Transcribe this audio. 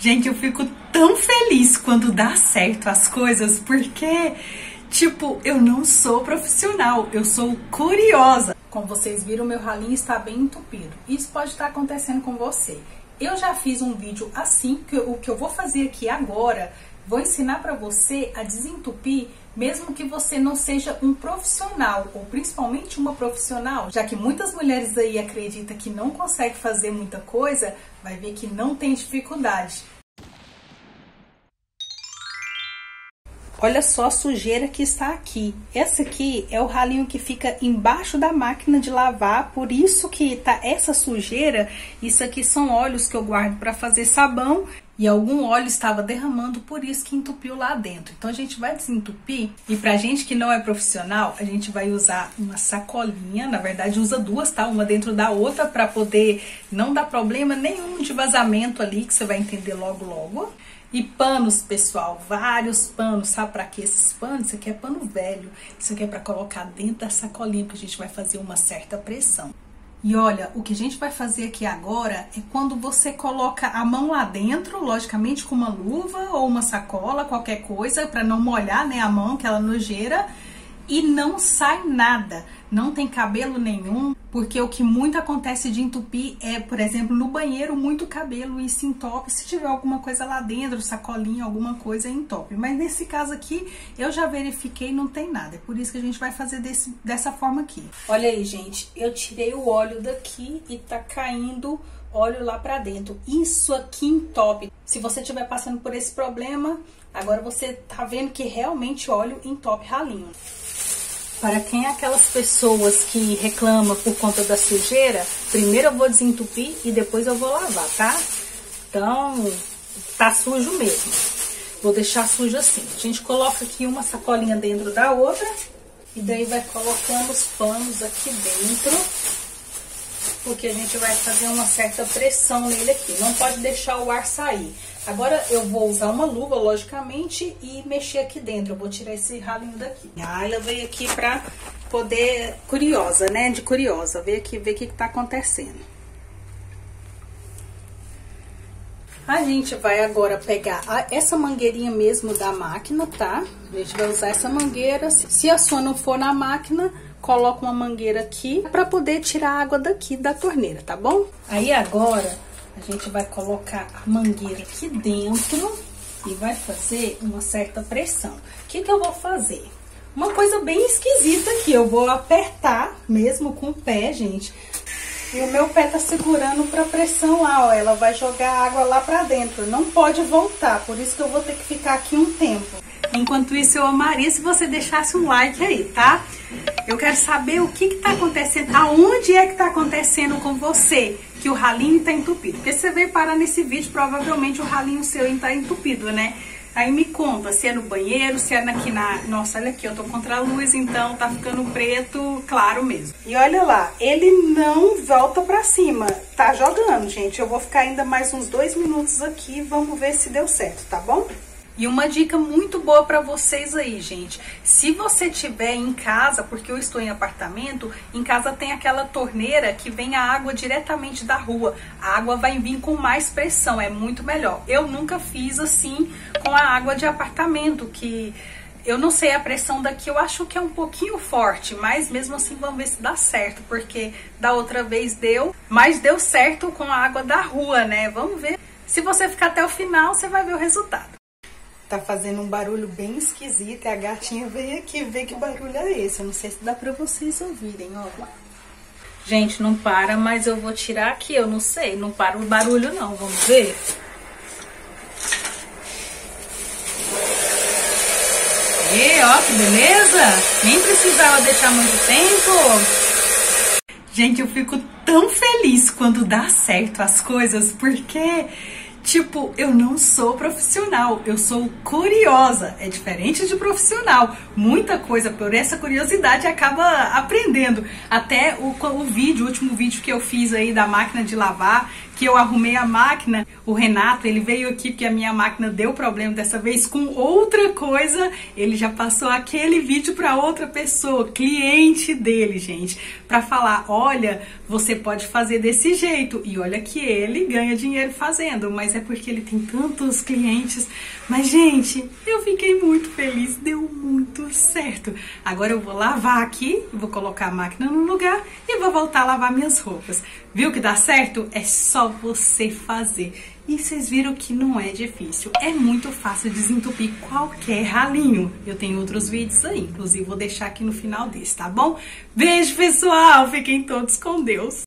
Gente, eu fico tão feliz quando dá certo as coisas, porque, tipo, eu não sou profissional, eu sou curiosa. Como vocês viram, meu ralinho está bem entupido. Isso pode estar acontecendo com você. Eu já fiz um vídeo assim, que o que eu vou fazer aqui agora, vou ensinar para você a desentupir mesmo que você não seja um profissional, ou principalmente uma profissional, já que muitas mulheres aí acreditam que não consegue fazer muita coisa, vai ver que não tem dificuldade. Olha só a sujeira que está aqui. Esse aqui é o ralinho que fica embaixo da máquina de lavar, por isso que tá essa sujeira. Isso aqui são óleos que eu guardo para fazer sabão e algum óleo estava derramando, por isso que entupiu lá dentro. Então a gente vai desentupir e pra gente que não é profissional, a gente vai usar uma sacolinha, na verdade usa duas, tá? Uma dentro da outra para poder não dar problema nenhum de vazamento ali, que você vai entender logo logo. E panos, pessoal, vários panos, sabe para que esses panos? Isso aqui é pano velho, isso aqui é para colocar dentro da sacolinha, porque a gente vai fazer uma certa pressão. E olha, o que a gente vai fazer aqui agora é quando você coloca a mão lá dentro, logicamente com uma luva ou uma sacola, qualquer coisa, para não molhar né, a mão, que ela nojeira, e não sai nada, não tem cabelo nenhum, porque o que muito acontece de entupir é, por exemplo, no banheiro, muito cabelo e se entope. Se tiver alguma coisa lá dentro, sacolinha, alguma coisa, entope. Mas nesse caso aqui, eu já verifiquei, não tem nada. É por isso que a gente vai fazer desse, dessa forma aqui. Olha aí, gente, eu tirei o óleo daqui e tá caindo óleo lá pra dentro. Isso aqui entope. Se você estiver passando por esse problema, agora você tá vendo que realmente óleo entope ralinho. Para quem é aquelas pessoas que reclamam por conta da sujeira, primeiro eu vou desentupir e depois eu vou lavar, tá? Então, tá sujo mesmo. Vou deixar sujo assim. A gente coloca aqui uma sacolinha dentro da outra e daí vai colocando os panos aqui dentro, porque a gente vai fazer uma certa pressão nele aqui. Não pode deixar o ar sair. Agora eu vou usar uma luva, logicamente, e mexer aqui dentro. Eu vou tirar esse ralinho daqui. A Ayla veio aqui pra poder... Curiosa, né? De curiosa. Ver aqui, ver o que, que tá acontecendo. A gente vai agora pegar a, essa mangueirinha mesmo da máquina, tá? A gente vai usar essa mangueira. Se a sua não for na máquina, coloca uma mangueira aqui para poder tirar a água daqui da torneira, tá bom? Aí agora a gente vai colocar a mangueira aqui dentro e vai fazer uma certa pressão. O que, que eu vou fazer? Uma coisa bem esquisita aqui, eu vou apertar mesmo com o pé, gente. E o meu pé tá segurando pra pressão lá, ó. Ela vai jogar água lá pra dentro. Não pode voltar, por isso que eu vou ter que ficar aqui um tempo. Enquanto isso, eu amaria se você deixasse um like aí, tá? Eu quero saber o que está acontecendo, aonde é que está acontecendo com você que o ralinho está entupido. Porque você veio parar nesse vídeo, provavelmente o ralinho seu está entupido, né? Aí me conta se é no banheiro, se é aqui na... Nossa, olha aqui, eu tô contra a luz, então tá ficando preto claro mesmo. E olha lá, ele não volta pra cima, tá jogando, gente. Eu vou ficar ainda mais uns dois minutos aqui, vamos ver se deu certo, tá bom? E uma dica muito boa para vocês aí, gente. Se você tiver em casa, porque eu estou em apartamento, em casa tem aquela torneira que vem a água diretamente da rua. A água vai vir com mais pressão, é muito melhor. Eu nunca fiz assim com a água de apartamento, que eu não sei a pressão daqui, eu acho que é um pouquinho forte, mas mesmo assim vamos ver se dá certo, porque da outra vez deu, mas deu certo com a água da rua, né? Vamos ver. Se você ficar até o final, você vai ver o resultado tá fazendo um barulho bem esquisito e a gatinha veio aqui ver que barulho é esse. Eu não sei se dá pra vocês ouvirem, ó. Gente, não para, mas eu vou tirar aqui, eu não sei. Não para o barulho não, vamos ver? E ó, que beleza! Nem precisava deixar muito tempo. Gente, eu fico tão feliz quando dá certo as coisas, porque Tipo, eu não sou profissional, eu sou curiosa. É diferente de profissional. Muita coisa por essa curiosidade acaba aprendendo. Até o, o vídeo, o último vídeo que eu fiz aí da máquina de lavar, que eu arrumei a máquina, o Renato, ele veio aqui porque a minha máquina deu problema dessa vez com outra coisa, ele já passou aquele vídeo para outra pessoa, cliente dele, gente, para falar, olha, você pode fazer desse jeito. E olha que ele ganha dinheiro fazendo, mas é porque ele tem tantos clientes. Mas, gente, eu fiquei muito feliz, deu muito certo. Agora eu vou lavar aqui, vou colocar a máquina no lugar e vou voltar a lavar minhas roupas. Viu que dá certo? É só você fazer. E vocês viram que não é difícil. É muito fácil desentupir qualquer ralinho. Eu tenho outros vídeos aí, inclusive vou deixar aqui no final desse, tá bom? Beijo, pessoal! Fiquem todos com Deus!